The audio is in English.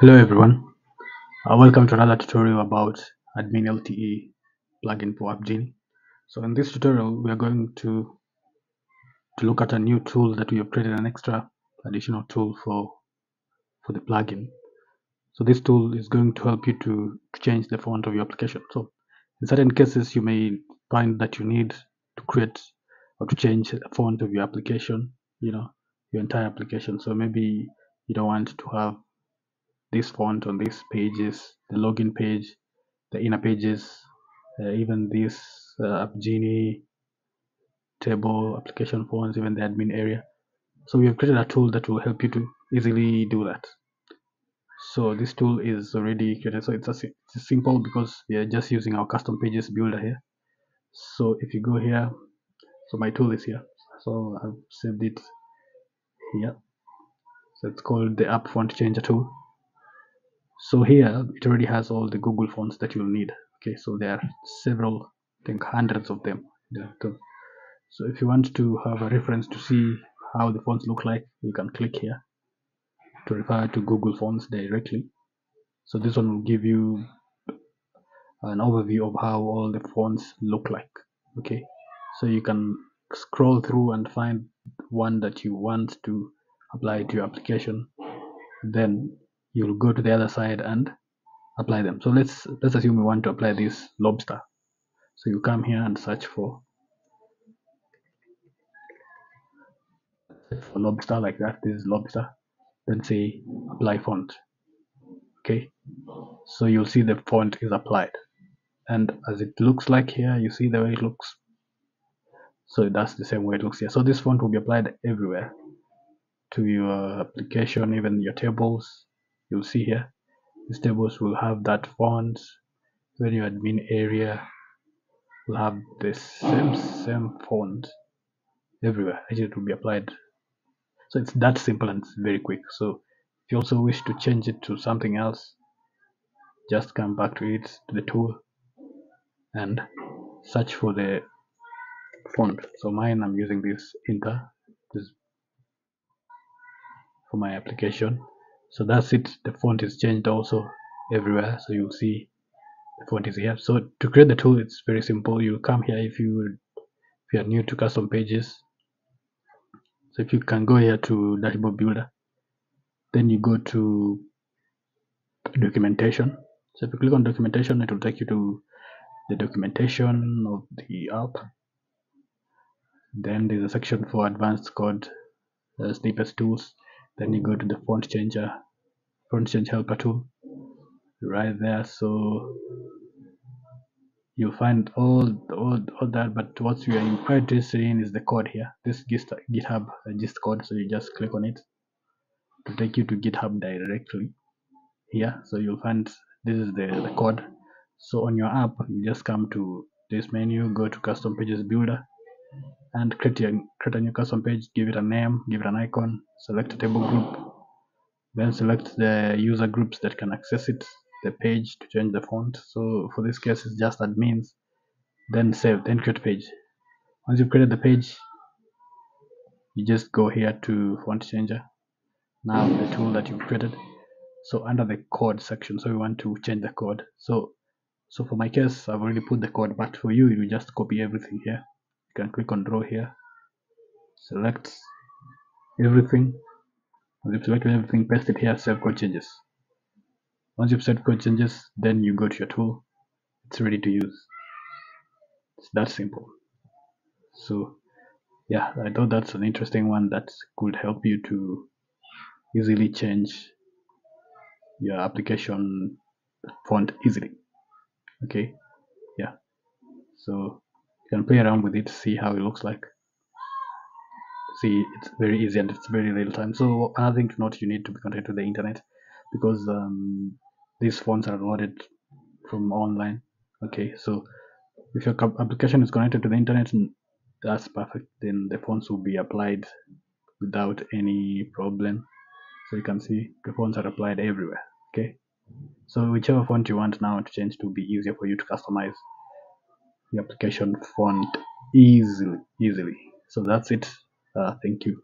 Hello everyone, uh, welcome to another tutorial about AdminLTE plugin for AppGini. So in this tutorial, we are going to, to look at a new tool that we have created an extra additional tool for, for the plugin. So this tool is going to help you to, to change the font of your application. So in certain cases, you may find that you need to create or to change the font of your application, you know, your entire application. So maybe you don't want to have this font on these pages, the login page, the inner pages, uh, even this uh, AppGini table, application fonts, even the admin area. So we have created a tool that will help you to easily do that. So this tool is already created. So it's, a, it's simple because we are just using our custom pages builder here. So if you go here, so my tool is here. So I've saved it here. So it's called the app font changer tool so here it already has all the google fonts that you'll need. Okay so there are several i think hundreds of them. So if you want to have a reference to see how the fonts look like you can click here to refer to google fonts directly. So this one will give you an overview of how all the fonts look like. Okay so you can scroll through and find one that you want to apply to your application. Then you'll go to the other side and apply them. So let's let's assume we want to apply this lobster. So you come here and search for for lobster like that. This is lobster. Then say apply font. Okay? So you'll see the font is applied. And as it looks like here you see the way it looks? So that's the same way it looks here. So this font will be applied everywhere to your application even your tables you'll see here these tables will have that font when your admin area will have the same same font everywhere. It will be applied. So it's that simple and it's very quick. So if you also wish to change it to something else just come back to it to the tool and search for the font. So mine i'm using this inter this for my application so that's it. The font is changed also everywhere so you'll see the font is here. So to create the tool it's very simple. You come here if you if you are new to custom pages. So if you can go here to dashboard builder then you go to documentation. So if you click on documentation it will take you to the documentation of the app. Then there's a section for advanced code uh, snippets tools then you go to the font changer font change helper tool. Right there so you'll find all, all all that but what we are interested in is the code here. This github gist code so you just click on it. To take you to github directly here. So you'll find this is the, the code. So on your app you just come to this menu go to custom pages builder and create, your, create a new custom page give it a name give it an icon select a table group then select the user groups that can access it the page to change the font. So for this case it's just admins then save then create page. Once you've created the page you just go here to font changer. Now the tool that you've created. So under the code section so we want to change the code. So so for my case i've already put the code but for you you just copy everything here you can click on draw here. Select everything. Once you've selected everything paste it here save code changes. Once you've set code changes then you go to your tool. It's ready to use. It's that simple. So yeah i thought that's an interesting one that could help you to easily change your application font easily. Okay? Yeah. So you can play around with it see how it looks like. See it's very easy and it's very real time. So another thing to note you need to be connected to the internet because um, these fonts are loaded from online. Okay so if your application is connected to the internet that's perfect. Then the fonts will be applied without any problem. So you can see the fonts are applied everywhere. Okay so whichever font you want now to change to be easier for you to customize the application font easily easily. So that's it. Uh, thank you